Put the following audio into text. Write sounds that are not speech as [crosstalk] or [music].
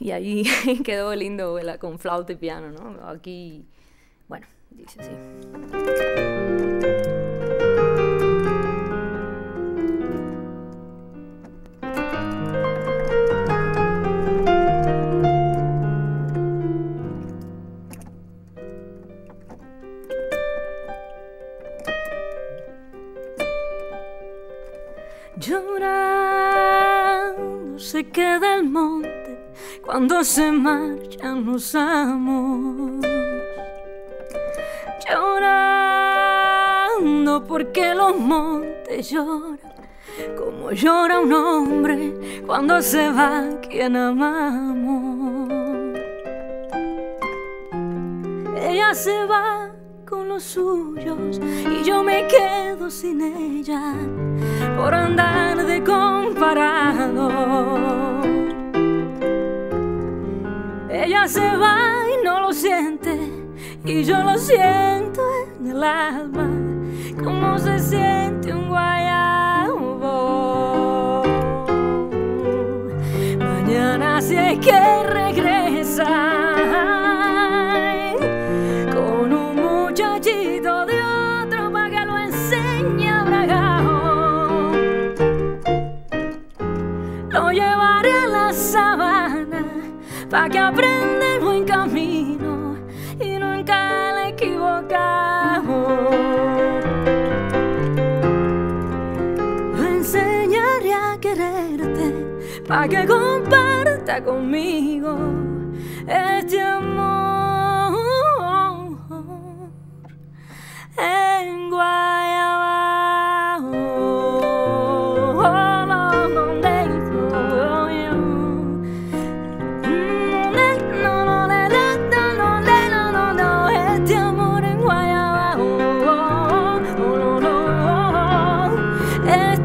y ahí [laughs] quedó lindo con flauta y piano, ¿no? Aquí, bueno, dice así. Llorando se queda el monte cuando se marchan los amos. Llorando porque los montes lloran como llora un hombre cuando se va quien amamos. Ella se va con los suyos y yo me quedo sin ella por andar de comparado. Se va y no lo siente y yo lo siento en el alma como se siente un guayabo. Mañana si hay que regresar. pa' que aprenda el buen camino y nunca le equivocamos. Lo enseñaré a quererte pa' que comparta conmigo este amor